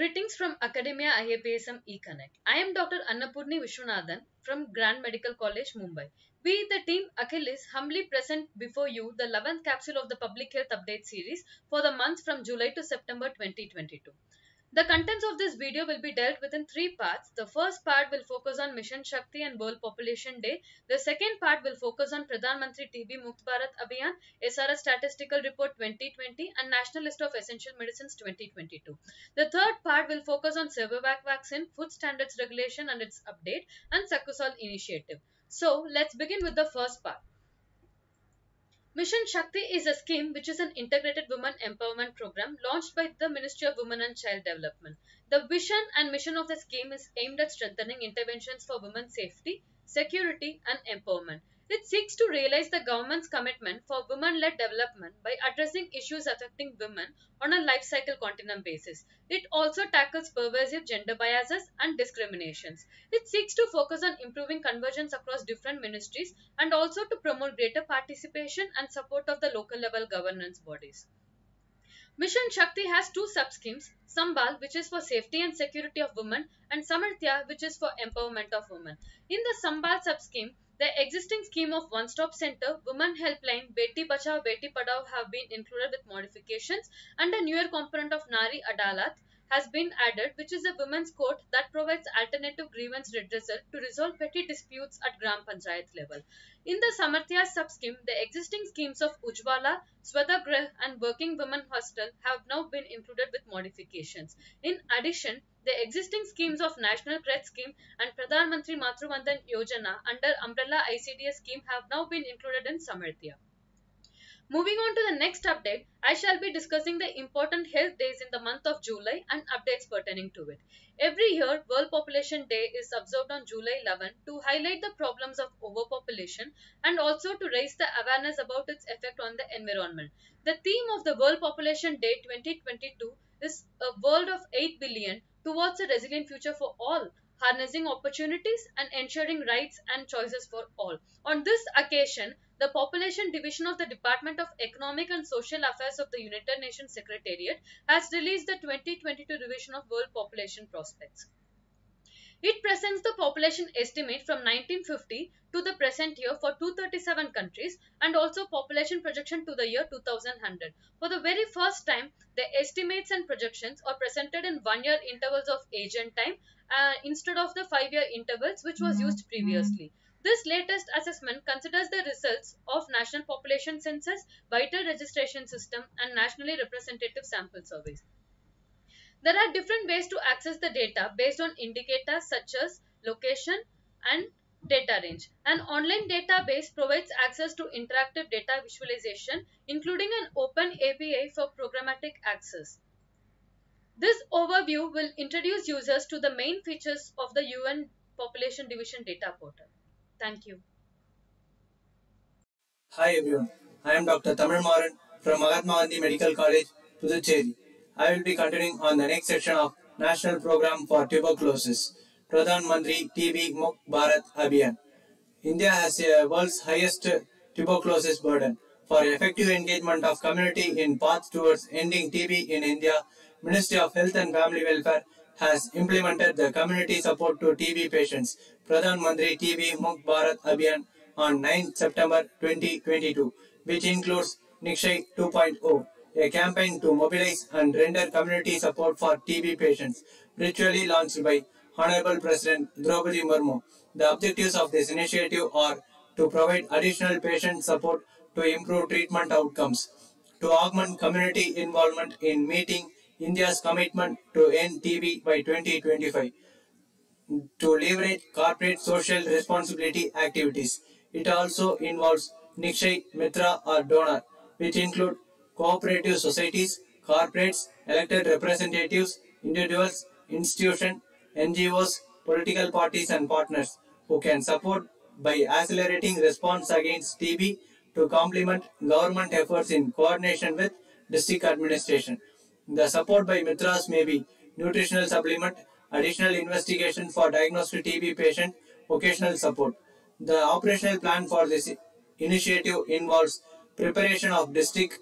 Greetings from Academia IAPSM eConnect. I am Dr. Annapurni Vishwanathan from Grant Medical College, Mumbai. We, the team Achilles, humbly present before you the 11th capsule of the Public Health Update series for the months from July to September 2022. The contents of this video will be dealt with in three parts. The first part will focus on Mission Shakti and World Population Day. The second part will focus on Pradhan Mantri TB Mukt Bharat Abhiyan, SRS Statistical Report 2020 and National List of Essential Medicines 2022. The third part will focus on Cervavac vaccine, food standards regulation and its update and SaQushal initiative. So let's begin with the first part. Mission Shakti is a scheme which is an integrated women empowerment program launched by the Ministry of Women and Child Development. The vision and mission of the scheme is aimed at strengthening interventions for women's safety, security, and empowerment. It seeks to realize the government's commitment for women led development by addressing issues affecting women on a life cycle continuum basis. It also tackles pervasive gender biases and discriminations. It seeks to focus on improving convergence across different ministries and also to promote greater participation and support of the local level governance bodies. Mission Shakti has two sub-schemes, Sambal which is for safety and security of women and Samarthya which is for empowerment of women. In the Sambal sub-scheme, the existing scheme of one-stop center, women helpline, Beti Bachao, Beti Padhao have been included with modifications and a newer component of Nari Adalat has been added which is a women's court that provides alternative grievance redressal to resolve petty disputes at Gram Panchayat level. In the Samarthya sub-scheme, the existing schemes of Ujwala, Swadhar Greh and Working Women Hostel have now been included with modifications. In addition, the existing schemes of National Creche Scheme and Pradhan Mantri Matru Vandan Yojana under Umbrella ICDS scheme have now been included in Samarthya. Moving on to the next update, I shall be discussing the important health days in the month of July and updates pertaining to it. Every year, World Population Day is observed on July 11 to highlight the problems of overpopulation and also to raise the awareness about its effect on the environment. The theme of the World Population Day 2022 is a world of 8 billion towards a resilient future for all harnessing opportunities and ensuring rights and choices for all. On this occasion, the Population Division of the Department of Economic and Social Affairs of the United Nations Secretariat has released the 2022 revision of World Population Prospects. It presents the population estimate from 1950 to the present year for 237 countries and also population projection to the year 2100. For the very first time, the estimates and projections are presented in one year intervals of age and time uh, instead of the five year intervals which was used previously. This latest assessment considers the results of National Population Census, Vital Registration System and Nationally Representative Sample Surveys. There are different ways to access the data based on indicators such as location and data range. An online database provides access to interactive data visualization, including an open API for programmatic access. This overview will introduce users to the main features of the UN Population Division Data Portal. Thank you. Hi everyone, I am Dr. Tamil Maran from Mahatma Gandhi Medical College, Puducherry. I will be continuing on the next section of National Program for Tuberculosis, Pradhan Mantri TB Mukt Bharat Abhiyan. India has the world's highest tuberculosis burden. For effective engagement of community in path towards ending TB in India, Ministry of Health and Family Welfare has implemented the community support to TB patients, Pradhan Mantri TB Mukt Bharat Abhiyan on 9 September 2022, which includes Nikshay 2.0, a campaign to mobilize and render community support for TB patients, virtually launched by Honorable President Draupadi Murmu. The objectives of this initiative are to provide additional patient support to improve treatment outcomes, to augment community involvement in meeting India's commitment to end TB by 2025, to leverage corporate social responsibility activities. It also involves Nikshay, Mitra or donor, which include cooperative societies, corporates, elected representatives, individuals, institutions, NGOs, political parties and partners who can support by accelerating response against TB to complement government efforts in coordination with district administration. The support by Mitras may be nutritional supplement, additional investigation for diagnosed TB patient, vocational support. The operational plan for this initiative involves preparation of district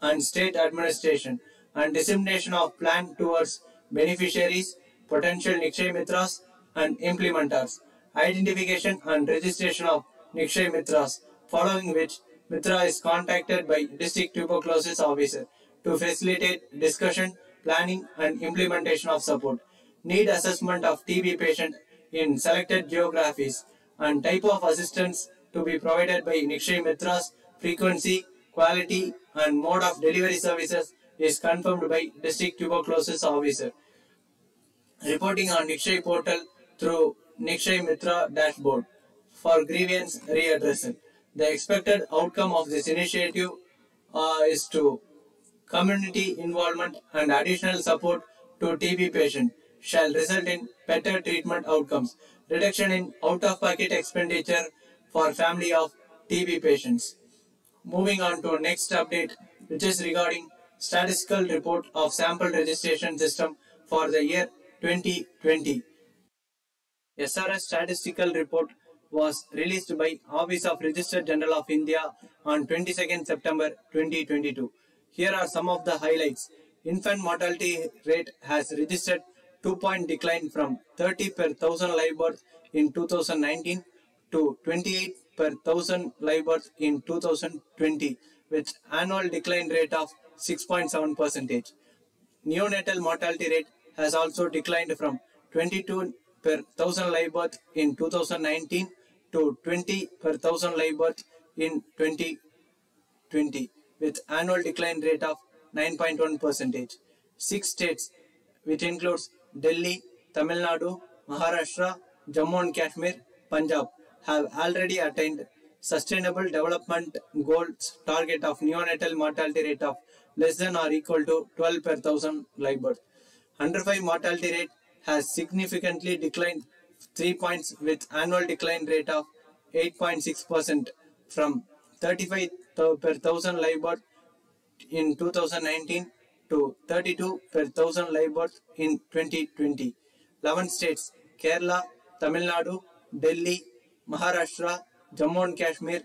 and state administration and dissemination of plan towards beneficiaries, potential Nikshay Mitras, and implementers. Identification and registration of Nikshay Mitras, following which Mitra is contacted by District Tuberculosis Officer to facilitate discussion, planning, and implementation of support. Need assessment of TB patient in selected geographies and type of assistance to be provided by Nikshay Mitras, frequency, quality, and mode of delivery services is confirmed by District Tuberculosis Officer. Reporting on Nikshay portal through Nikshay Mitra dashboard for grievance readdressal. The expected outcome of this initiative uh, is to community involvement and additional support to TB patient shall result in better treatment outcomes, reduction in out-of-pocket expenditure for family of TB patients. Moving on to our next update, which is regarding statistical report of sample registration system for the year 2020. SRS statistical report was released by Office of Registrar General of India on 22nd September 2022. Here are some of the highlights. Infant mortality rate has registered 2 point decline from 30 per thousand live births in 2019 to 28 per thousand live births in 2020 with annual decline rate of 6.7 percentage. Neonatal mortality rate has also declined from 22 per thousand live births in 2019 to 20 per thousand live births in 2020 with annual decline rate of 9.1 percentage. Six states, which includes Delhi, Tamil Nadu, Maharashtra, Jammu and Kashmir, Punjab, have already attained Sustainable Development Goals target of neonatal mortality rate of less than or equal to 12 per thousand live birth. Under 5 mortality rate has significantly declined 3 points with annual decline rate of 8.6% from 35 per thousand live birth in 2019 to 32 per thousand live birth in 2020. 11 states Kerala, Tamil Nadu, Delhi, Maharashtra, Jammu and Kashmir,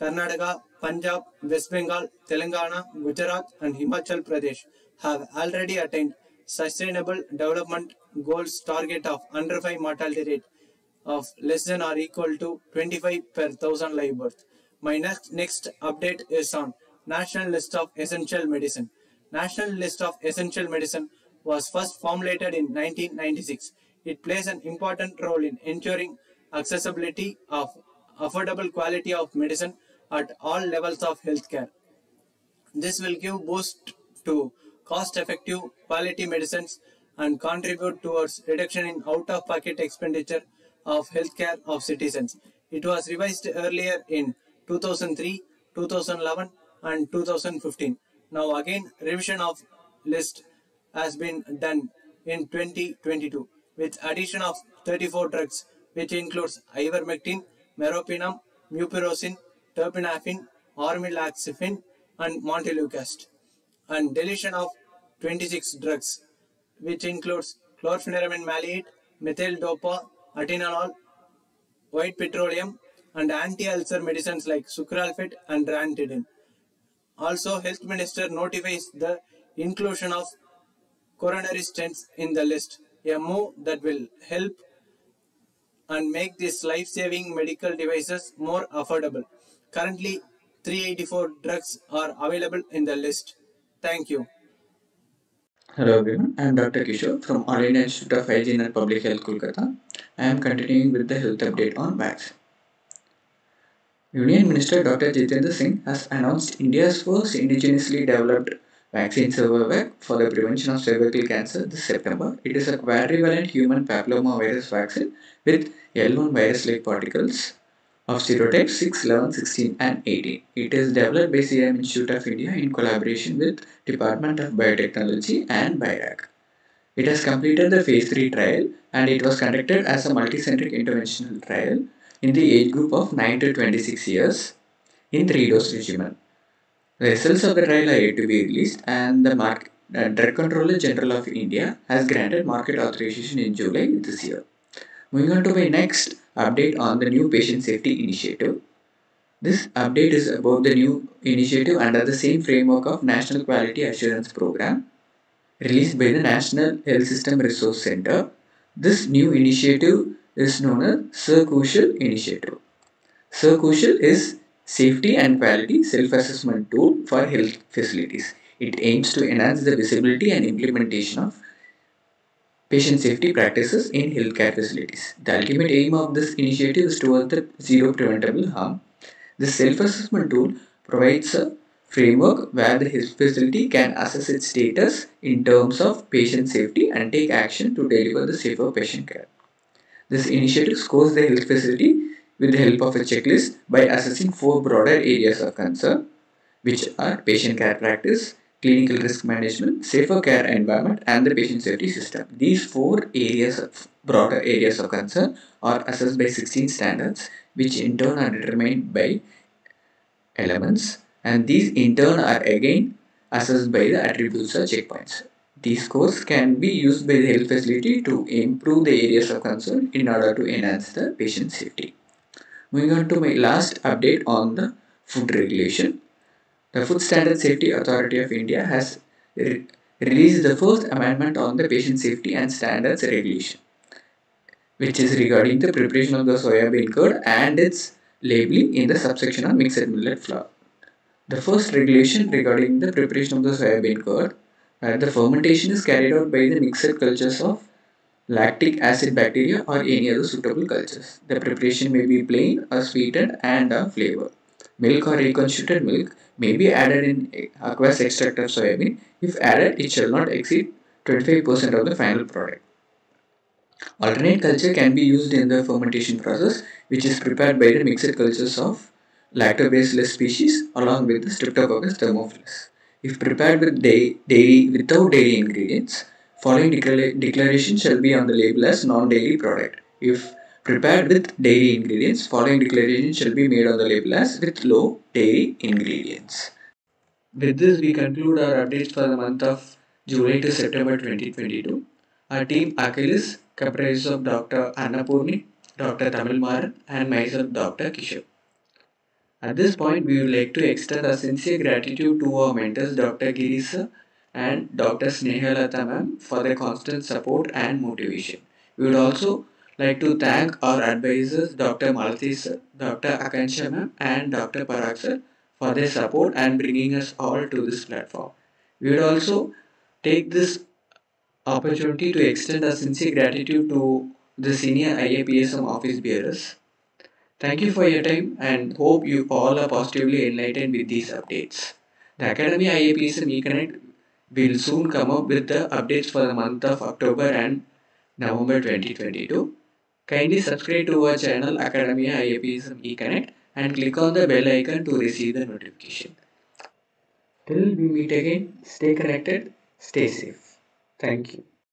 Karnataka, Punjab, West Bengal, Telangana, Gujarat, and Himachal Pradesh have already attained Sustainable Development Goals target of under 5 mortality rate of less than or equal to 25 per thousand live birth. My next, next update is on National List of Essential Medicine. National List of Essential Medicine was first formulated in 1996. It plays an important role in ensuring accessibility of affordable quality of medicine at all levels of healthcare. This will give boost to cost-effective quality medicines and contribute towards reduction in out-of-pocket expenditure of healthcare of citizens. It was revised earlier in 2003, 2011 and 2015. Now again revision of list has been done in 2022 with addition of 34 drugs which includes ivermectin, meropenem, mupirocin, terbinafine, ormeloxifene and montelukast and deletion of 26 drugs which includes chlorpheniramine maleate, methyl dopa, atenolol, white petrolatum and anti-ulcer medicines like sucralfate and ranitidine. Also, Health Minister notifies the inclusion of coronary stents in the list, a move that will help and make these life-saving medical devices more affordable. Currently, 384 drugs are available in the list. Thank you. Hello everyone, I am Dr. Kishore from India Institute of Hygiene and Public Health, Kolkata. I am continuing with the health update on vaccine. Union Minister Dr. Jitendra Singh has announced India's first indigenously developed vaccine Cervavac for the prevention of cervical cancer this September. It is a quadrivalent human papillomavirus vaccine with L1 virus-like particles of serotypes 6, 11, 16 and 18. It is developed by Serum Institute of India in collaboration with Department of Biotechnology and BIRAC. It has completed the phase 3 trial and it was conducted as a multicentric interventional trial in the age group of 9 to 26 years in 3 dose regimen. The results of the trial are yet to be released and the Mark, uh, Drug Controller General of India has granted market authorization in July this year. Moving on to my next update on the new patient safety initiative. This update is about the new initiative under the same framework of National Quality Assurance Program. released by the National Health System Resource Center. This new initiative is known as SaQushal Initiative. SaQushal is safety and quality self-assessment tool for health facilities. It aims to enhance the visibility and implementation of patient safety practices in healthcare facilities. The ultimate aim of this initiative is towards the zero preventable harm. This self-assessment tool provides a framework where the health facility can assess its status in terms of patient safety and take action to deliver the safer patient care. This initiative scores the health facility with the help of a checklist by assessing four broader areas of concern, which are patient care practice, clinical risk management, safer care environment, and the patient safety system. These four areas of broader areas of concern are assessed by 16 standards, which in turn are determined by elements, and these in turn are again assessed by the attributes or checkpoints. These scores can be used by the health facility to improve the areas of concern in order to enhance the patient safety. Moving on to my last update on the food regulation. The Food Standard Safety Authority of India has re- released the first amendment on the patient safety and standards regulation, which is regarding the preparation of the soybean curd and its labeling in the subsection on mixed millet flour. The first regulation regarding the preparation of the soybean curd, where the fermentation is carried out by the mixed cultures of lactic acid bacteria or any other suitable cultures. The preparation may be plain or sweetened and a flavor. Milk or reconstituted milk may be added in aqueous extract of soybean. If added, it shall not exceed 25% of the final product. Alternate culture can be used in the fermentation process, which is prepared by the mixed cultures of lactobacillus species along with the Streptococcus thermophilus. If prepared with dairy without dairy ingredients, following declaration shall be on the label as non-dairy product. If prepared with dairy ingredients, following declaration shall be made on the label as with low dairy ingredients. With this, we conclude our updates for the month of July to September 2022. Our team Achilles comprises of Dr. Annapurni, Dr. Tamil Maran, and myself, Dr. Kishore. At this point, we would like to extend our sincere gratitude to our mentors, Dr. Girisa and Dr. Snehalata ma'am for their constant support and motivation. We would also like to thank our advisors Dr. Malati sir, Dr. Akansha ma'am and Dr. Parag sir for their support and bringing us all to this platform. We would also take this opportunity to extend our sincere gratitude to the senior IAPSM office bearers. Thank you for your time and hope you all are positively enlightened with these updates. The Academy IAPSM eConnect will soon come up with the updates for the month of October and November 2022. Kindly subscribe to our channel Academia IAPSM eConnect and click on the bell icon to receive the notification. Till we meet again, stay connected, stay safe. Thank you.